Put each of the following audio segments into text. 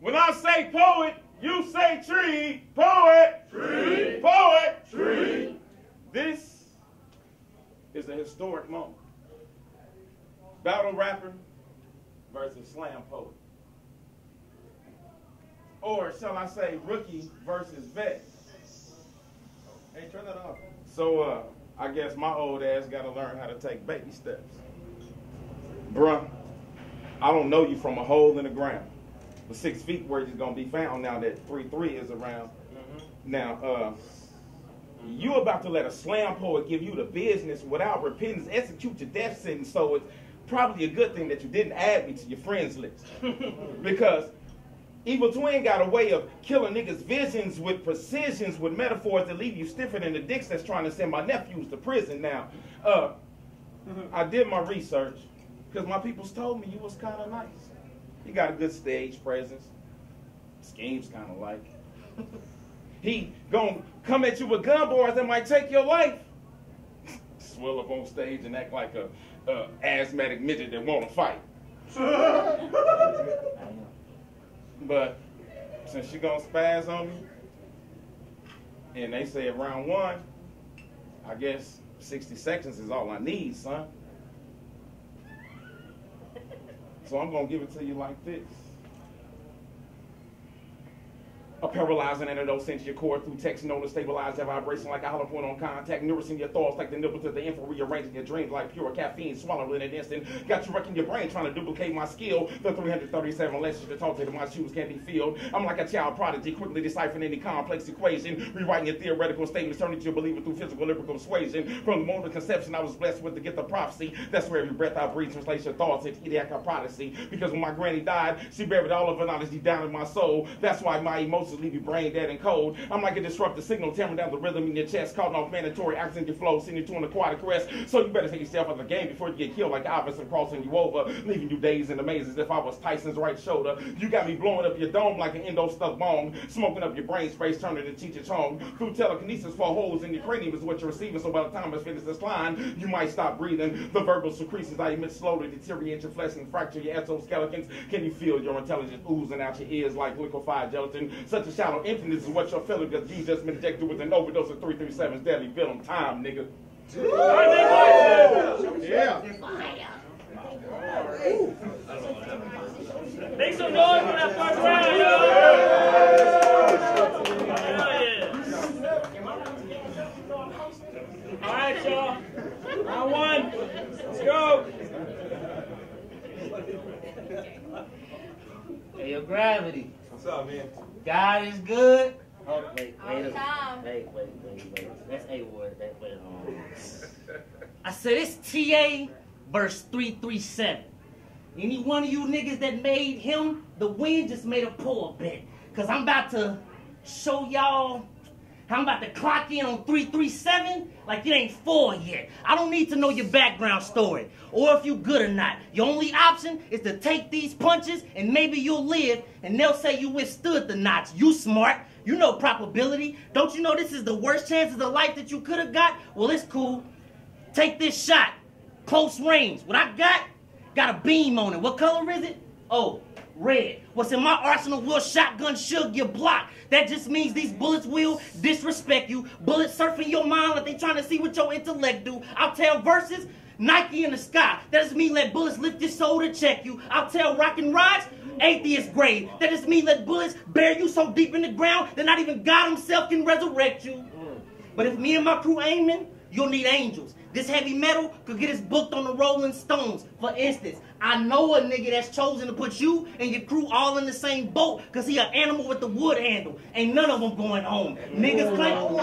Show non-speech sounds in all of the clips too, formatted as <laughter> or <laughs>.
When I say poet, you say tree. Poet. Tree. Poet. Tree. This is a historic moment. Battle rapper versus slam poet. Or shall I say rookie versus vet. Hey, turn that off. So uh, I guess my old ass got to learn how to take baby steps. Bruh, I don't know you from a hole in the ground. The six feet where you're gonna be found now that three three is around. Now, uh, you about to let a slam poet give you the business without repentance, execute your death sentence. So it's probably a good thing that you didn't add me to your friends list, <laughs> because Evil Twin got a way of killing niggas' visions with precisions, with metaphors that leave you stiffer than the dicks that's trying to send my nephews to prison. Now, uh, I did my research because my peoples told me you was kind of nice. You got a good stage presence. Schemes kind of like. he gonna come at you with gun bars that might take your life. Swell up on stage and act like a, a asthmatic midget that want to fight. <laughs> But since she gonna spaz on me, and they say round one, I guess 60 seconds is all I need, son. So I'm gonna give it to you like this. A paralyzing antidote sent to your core through text known to stabilize your vibration like a hollow point on contact, nourishing your thoughts like the nibble to the info, rearranging your dreams like pure caffeine swallowed in an instant. Got you wrecking your brain trying to duplicate my skill. The 337 lessons to talk to my shoes can't be filled. I'm like a child prodigy, quickly deciphering any complex equation, rewriting your theoretical statements, turning to your believer through physical lyrical persuasion. From the moment of conception, I was blessed with the gift of prophecy. That's where every breath I breathe translates your thoughts into idiac prophecy. Because when my granny died, she buried all of her knowledge deep down in my soul. That's why my emotions leave you brain dead and cold. I'm like a disruptive signal tearing down the rhythm in your chest, calling off mandatory in your flow, sending you to an aquatic rest. So you better take yourself out of the game before you get killed like Iverson crossing you over, leaving you dazed and amazed as if I was Tyson's right shoulder. You got me blowing up your dome like an endo stuck bong, smoking up your brain space, turning Cheech and Chong. Through telekinesis, four holes in your cranium is what you're receiving. So by the time I finish this line, you might stop breathing. The verbal secretions I emit slowly deteriorate your flesh and fracture your exoskeletons. Can you feel your intelligence oozing out your ears like liquefied gelatin? Such a shallow emptiness is what you're feeling because you just been injected with an overdose of 337's deadly venom time, nigga. Yeah. Make some noise for that first round, yo! Yeah. All right, y'all. Round one. Let's go. Hey, your gravity. What's up, man? God is good. Oh, wait, All wait, the a- time. wait, wait, wait, wait. That's a word. That wait, um. I said it's TA verse 337. Any one of you niggas that made him the wind just made a poor bit. Cause I'm about to show y'all how I'm about to clock in on 337 like it ain't four yet. I don't need to know your background story or if you're good or not. Your only option is to take these punches and maybe you'll live and they'll say you withstood the knots. You smart. You know probability. Don't you know this is the worst chances of life that you could have got? Well, it's cool. Take this shot. Close range. What I got, got a beam on it. What color is it? Oh, red. What's in my arsenal will shotgun should get blocked. That just means these bullets will disrespect you. Bullets surfing your mind like they trying to see what your intellect do. I'll tell verses, Nike in the sky. That doesn't mean let bullets lift your soul to check you. I'll tell rock and rods, atheist grave. That just mean let bullets bury you so deep in the ground that not even God himself can resurrect you. But if me and my crew aiming, you'll need angels. This heavy metal could get us booked on the Rolling Stones. For instance, I know a nigga that's chosen to put you and your crew all in the same boat because he an animal with the wood handle. Ain't none of them going home. Niggas claim, oh,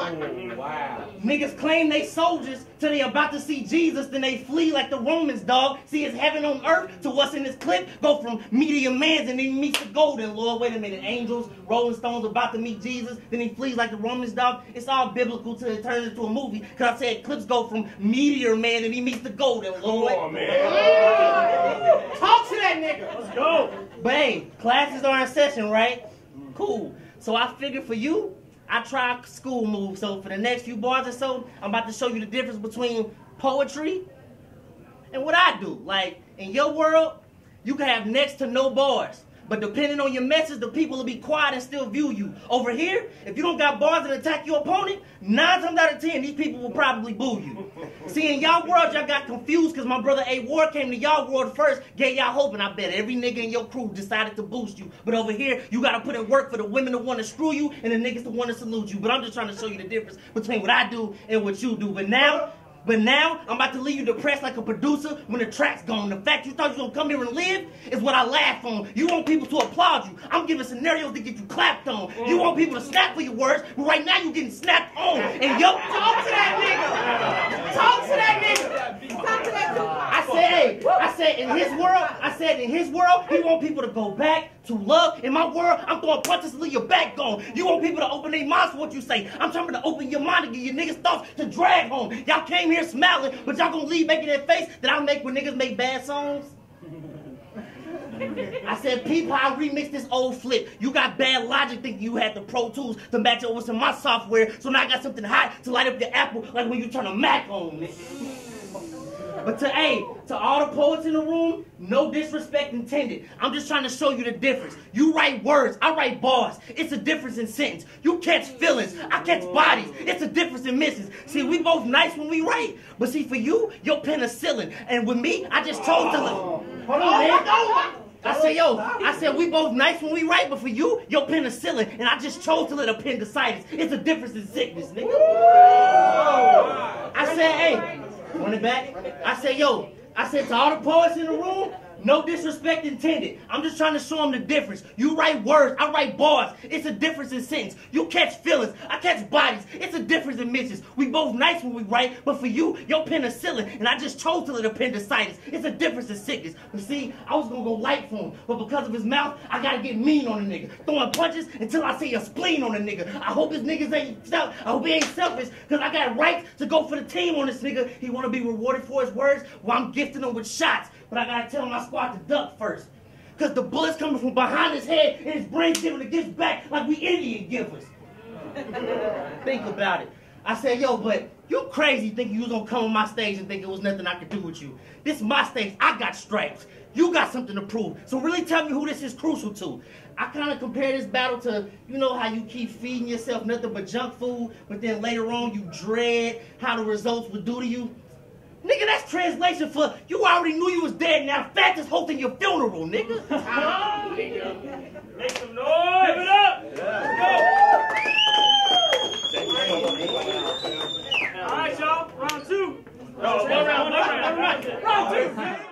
Wow. niggas claim they soldiers till they about to see Jesus, then they flee like the Romans, dog. See, it's heaven on earth to what's in this clip. Go from medium man's and then he meets the golden Lord. Wait a minute, angels, Rolling Stones about to meet Jesus, then he flees like the Romans, dog. It's all biblical till it turns into a movie. Cause I said clips go from meteor man and he meets the golden Lord. Come on, man. Talk to that nigga. Let's go. Hey, classes are in session, right? Cool. So I figured for you, I try school move. So for the next few bars or so, I'm about to show you the difference between poetry and what I do. Like in your world, you can have next to no bars. But depending on your message, the people will be quiet and still view you. Over here, if you don't got bars and attack your opponent, nine times out of ten, these people will probably boo you. See, in y'all world, y'all got confused because my brother A War came to y'all world first, gave y'all hope, and I bet every nigga in your crew decided to boost you. But over here, you gotta put in work for the women to want to screw you and the niggas to want to salute you. But I'm just trying to show you the difference between what I do and what you do. But now, but now I'm about to leave you depressed like a producer when the track's gone. The fact you thought you was gonna come here and live is what I laugh on. You want people to applaud you. I'm giving scenarios to get you clapped on. You want people to snap for your words, but right now you're getting snapped on. And yo, talk to that nigga. Talk to that nigga. Talk to that hey, I said in his world, I said in his world, he want people to go back to love. In my world, I'm throwing punches to leave your back gone. You want people to open their minds for what you say. I'm trying to open your mind to get your niggas thoughts to drag home. Y'all came here smiling, but y'all gonna leave making that face that I make when niggas make bad songs. I said, people, I remixed this old flip. You got bad logic thinking you had the Pro Tools to match with some of my software, so now I got something hot to light up your apple like when you turn a Mac on, nigga. But to hey, to all the poets in the room, no disrespect intended. I'm just trying to show you the difference. You write words, I write bars. It's a difference in sentence. You catch feelings, I catch bodies. It's a difference in misses. See, we both nice when we write, but see, for you, your penicillin, and with me, I just chose to. Oh, hold on, oh, man. Oh, I said, yo, I said we both nice when we write, but for you, your penicillin, and I just chose to let appendicitis. It's a difference in sickness, nigga. I said, hey, run it back. I said, yo, I said to all the poets in the room, no disrespect intended. I'm just trying to show them the difference. You write words, I write bars. It's a difference in sentence. You catch feelings, I catch bodies. It's a difference in misses. We both nice when we write, but for you, your penicillin, and I just chose to let appendicitis. It's a difference in sickness. But see, I was gonna go light for him, but because of his mouth, I gotta get mean on the nigga. Throwing punches until I see a spleen on the nigga. I hope his niggas ain't self. I hope he ain't selfish, cause I got rights to go for the team on this nigga. He wanna be rewarded for his words while I'm gifting him with shots. But I gotta tell my squad to duck first. Cause the bullets coming from behind his head and his brain giving gifts back like we Indian givers. <laughs> Think about it. I said, yo, but you crazy thinking you was gonna come on my stage and think it was nothing I could do with you. This is my stage. I got stripes. You got something to prove. So really tell me who this is crucial to. I kind of compare this battle to, you know how you keep feeding yourself nothing but junk food, but then later on you dread how the results would do to you. Nigga, that's translation for you already knew you was dead. Now fat is hosting your funeral, <laughs> nigga. Make some noise. Give it up. Let's go. All right, y'all. Round two. No, one round, one round. Round two.